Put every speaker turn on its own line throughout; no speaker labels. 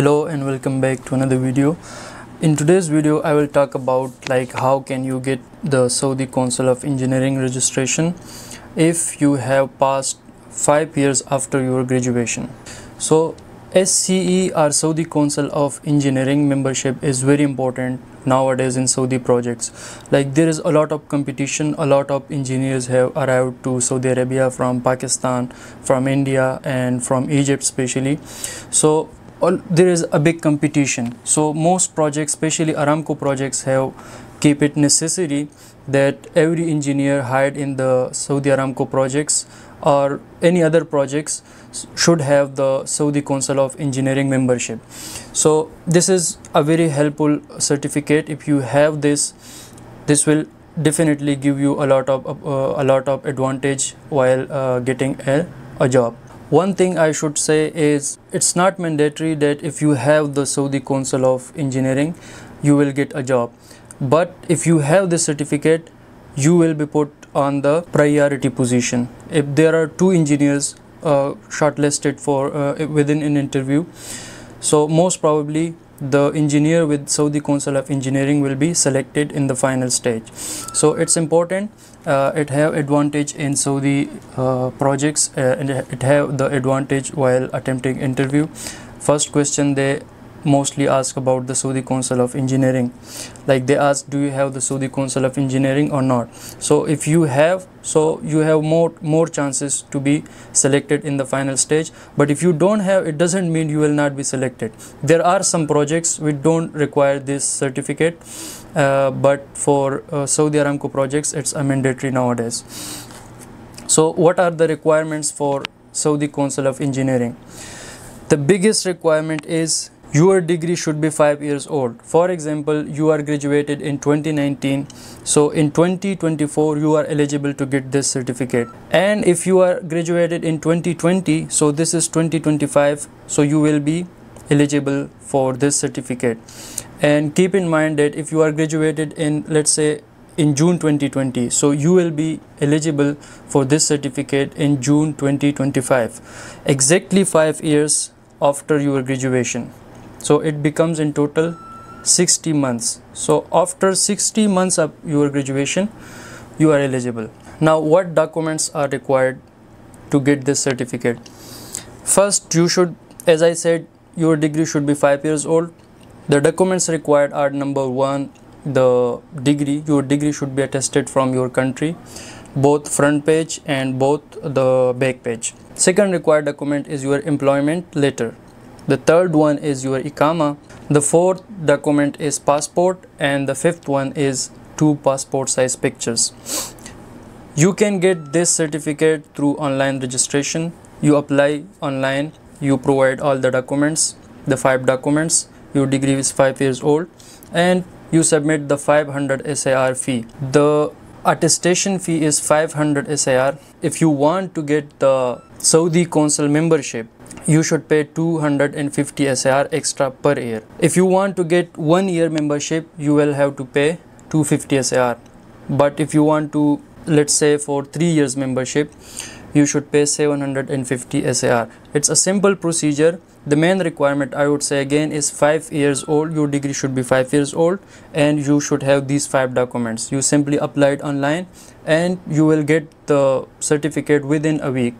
hello and welcome back to another video in today's video i will talk about like how can you get the saudi council of engineering registration if you have passed five years after your graduation so SCE or Saudi Council of Engineering membership is very important nowadays in Saudi projects. Like there is a lot of competition, a lot of engineers have arrived to Saudi Arabia from Pakistan, from India and from Egypt especially. So all, there is a big competition. So most projects, especially Aramco projects have keep it necessary that every engineer hired in the Saudi Aramco projects or any other projects should have the Saudi Council of Engineering membership. So this is a very helpful certificate. If you have this, this will definitely give you a lot of uh, a lot of advantage while uh, getting a, a job. One thing I should say is it's not mandatory that if you have the Saudi Council of Engineering, you will get a job. But if you have this certificate, you will be put on the priority position if there are two engineers uh, shortlisted for uh, within an interview so most probably the engineer with Saudi Council of Engineering will be selected in the final stage so it's important uh, it have advantage in Saudi uh, projects uh, and it have the advantage while attempting interview. First question they mostly ask about the Saudi Council of Engineering. Like they ask do you have the Saudi Council of Engineering or not? So if you have so you have more more chances to be selected in the final stage. But if you don't have it doesn't mean you will not be selected. There are some projects which don't require this certificate uh, but for uh, Saudi Aramco projects it's a mandatory nowadays. So what are the requirements for Saudi Council of Engineering? The biggest requirement is your degree should be 5 years old. For example you are graduated in 2019 so in 2024 you are eligible to get this certificate. And if you are graduated in 2020 so this is 2025 so you will be eligible for this certificate. And keep in mind that if you are graduated in let's say in June 2020 so you will be eligible for this certificate in June 2025 exactly 5 years after your graduation so it becomes in total 60 months. So after 60 months of your graduation you are eligible. Now what documents are required to get this certificate? First you should as i said your degree should be 5 years old. The documents required are number 1 the degree. Your degree should be attested from your country both front page and both the back page. Second required document is your employment letter the third one is your Iqama. The fourth document is passport and the fifth one is two passport size pictures. You can get this certificate through online registration. You apply online, you provide all the documents, the five documents, your degree is 5 years old and you submit the 500 SAR fee. The attestation fee is 500 SAR. If you want to get the Saudi Council membership, you should pay 250 SAR extra per year. If you want to get one year membership, you will have to pay 250 SAR. But if you want to, let's say for three years membership, you should pay 750 SAR. It's a simple procedure. The main requirement I would say again is 5 years old. Your degree should be 5 years old and you should have these 5 documents. You simply apply it online and you will get the certificate within a week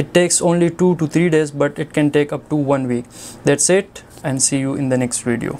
it takes only two to three days but it can take up to one week. That's it and see you in the next video